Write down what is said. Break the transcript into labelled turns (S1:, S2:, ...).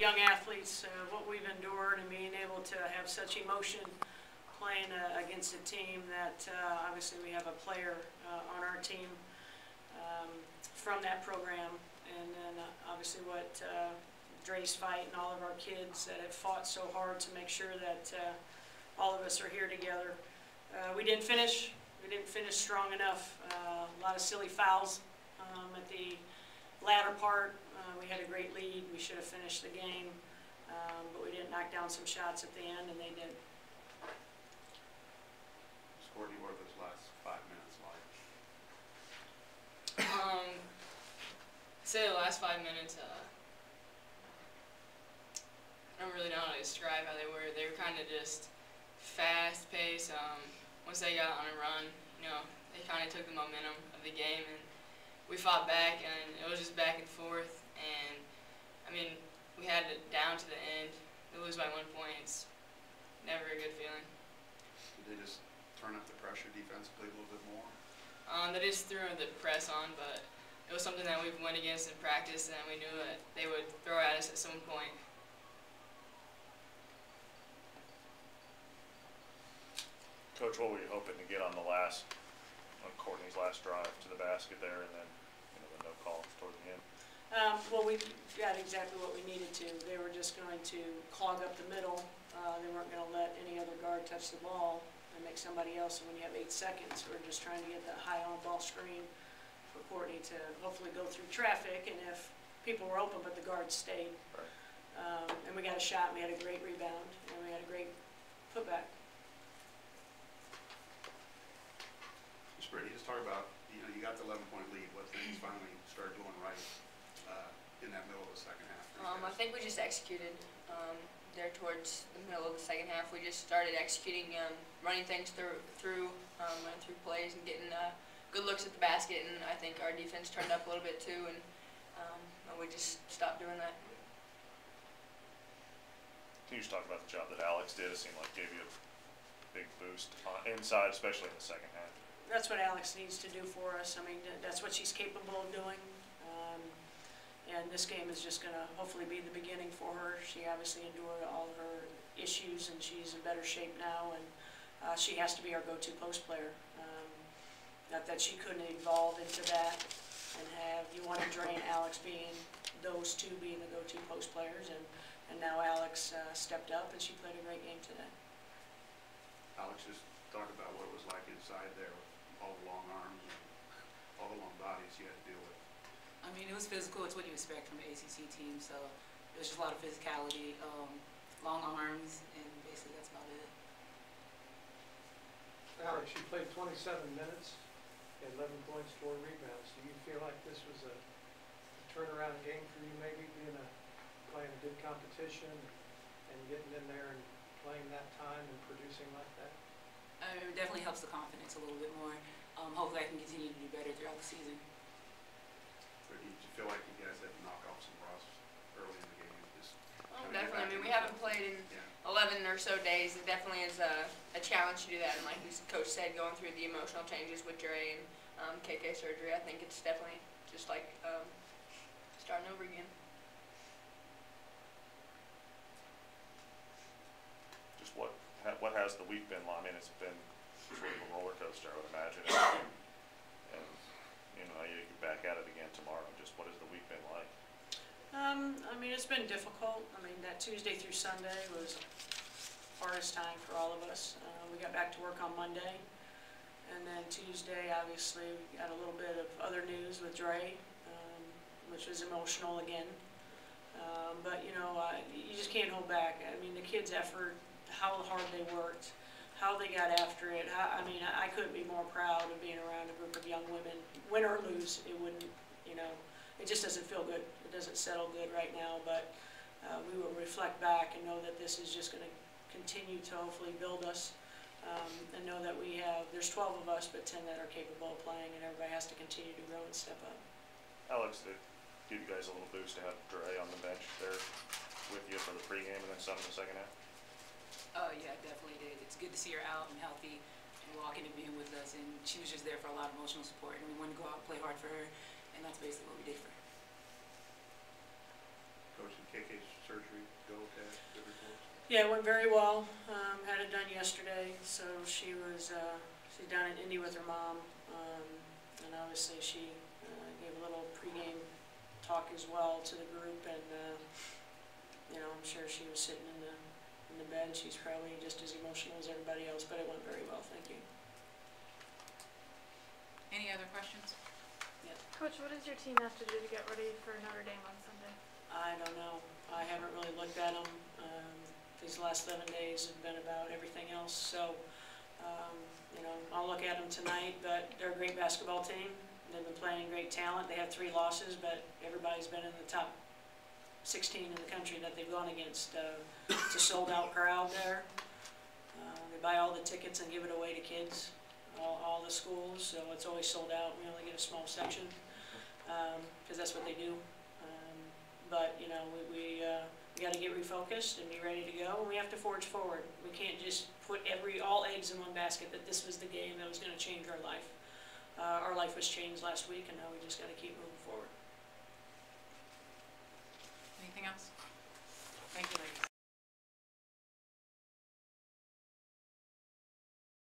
S1: young athletes, uh, what we've endured and being able to have such emotion playing uh, against a team that uh, obviously we have a player on our team um, from that program. And then obviously what uh, Dre's fight and all of our kids that have fought so hard to make sure that uh, all of us are here together. Uh, we didn't finish. We didn't finish strong enough. A lot of silly fouls um, at the latter part. Uh, we had a great lead. We should have finished the game, um, but we didn't knock down some shots at the end, and they did.
S2: Courtney, what are those last five minutes like?
S3: Um, say the last five minutes, uh, I don't really know how to describe how they were. They were kind of just fast paced. Um, once they got on a run, you know, they kind of took the momentum of the game, and we fought back, and it was just back and forth. And I mean, we had it down to the end. We lose by one point. It's never a good feeling.
S2: Did they just turn up the pressure defensively a little bit more?
S3: Um, they just threw the press on, but it was something that we've went against in practice, and we knew that they would throw at us at some point.
S4: Coach, what were you hoping to get on the last, on Courtney's last drive to the basket there and then, you know, the no call toward the end?
S1: Um, well, we got exactly what we needed to. They were just going to clog up the middle. Uh, they weren't going to let any other guard touch the ball and make somebody else. And when you have eight seconds, we're just trying to get that high on ball screen for Courtney to hopefully go through traffic. And if people were open, but the guards stayed.
S4: Right.
S1: Um, and we got a shot. We had a great rebound, and we had a great putback.
S2: Ms. Brady, just talk about, you know, you got the eleven point lead, what things finally started doing right, uh, in that middle of the second half? for you
S5: Um, I
S2: guys?
S5: Think we just executed um, there towards the middle of the second half. We just started executing, um, running things through, through, um, running through plays and getting uh, good looks at the basket. And I think our defense turned up a little bit too, and, um, and we just stopped doing that.
S4: Can you just talk about the job that Alex did? It seemed like gave you a big boost on, inside, especially in the second half.
S1: That's what Alex needs to do for us. I mean, that's what she's capable of doing. And this game is just going to hopefully be the beginning for her. She obviously endured all of her issues, and she's in better shape now. And uh, she has to be our go-to post player. Um, not that she couldn't evolve into that and have you want to drain Alex being those two being the go-to post players, and and now Alex uh, stepped up and she played a great game today.
S2: Alex, just talk about what it was like inside there, with all the long arms, all the long bodies you had to deal with.
S6: It was physical. It's what you expect from an ACC team. So it was just a lot of physicality, um, long arms, and basically that's about it.
S7: Alex, you played twenty-seven minutes, eleven points, four rebounds. Do you feel like this was a a turnaround game for you, maybe being a, playing a good competition and getting in there and playing that time and producing like that?
S6: Uh, it definitely helps the confidence a little bit more. Um, hopefully, I can continue to do better throughout the season.
S2: Or did you feel like you guys had to knock off some rust early in the game? Just
S5: Well, definitely. I mean, we haven't played in
S2: Yeah.
S5: 11 or so days. It definitely is a, a challenge to do that. And like the coach said, going through the emotional changes with Dre and um, KK surgery, I think it's definitely just like um, starting over again.
S4: Just what, ha- what has the week been like? I mean, it's been sort of a roller coaster, I would imagine. And, and, you know, you get back out at it again Just what has the week been like?
S1: Um, I mean, it's been difficult. I mean, that Tuesday through Sunday was hardest time for all of us. Uh, we got back to work on Monday. And then Tuesday, obviously, we got a little bit of other news with Dre, um, which was emotional again. Um, but, you know, uh, you just can't hold back. I mean, the kids' effort, how hard they worked, how they got after it. How, I mean, I I couldn't be more proud of being around a group of young women. Win or lose, it wouldn't, you know, it just doesn't feel good. It doesn't settle good right now, but uh, we will reflect back and know that this is just going to continue to hopefully build us um, and know that we have, there's 12 of us, but 10 that are capable of playing, and everybody has to continue to grow and step up.
S4: Alex, did give you guys a little boost to have Dre on the bench there with you for the pregame and then some in the second half?
S6: Oh, yeah, definitely did. It's good to see her out and healthy and walking and being with us. And she was just there for a lot of emotional support. And we wanted to go out and play hard for her. And that's basically what we did for her.
S2: Coach, in KK's surgery go okay, good reports?
S1: Yeah, it went very well. Um, had it done yesterday, so she was, uh, she's down in Indy with her mom. Um, and obviously she, uh, gave a little pregame talk as well to the group and, uh, you know, I'm sure she was sitting in the, in the bed. She's probably just as emotional as everybody else, but it went very well, thank you.
S6: Any other questions?
S8: Coach, what does your team have to do to get ready for Notre Dame on Sunday?
S1: I don't know. I haven't really looked at them. Um, these last eleven days have been about everything else, so, um, you know, I'll look at them tonight, but they're a great basketball team. They've been playing great talent. They have three losses, but everybody's been in the top sixteen in the country that they've gone against. Uh, it's a sold-out crowd there. Uh, they buy all the tickets and give it away to kids, all, all the schools, so it's always sold out. We only get a small section, um, cause that's what they do. Um, but, you know, we, we, uh, we gotta get refocused and be ready to go, and we have to forge forward. We can't just put every, all eggs in one basket, that this was the game that was gonna change our life. Uh, our life was changed last week, and now we just gotta keep moving forward.
S6: Anything else? Thank you, ladies.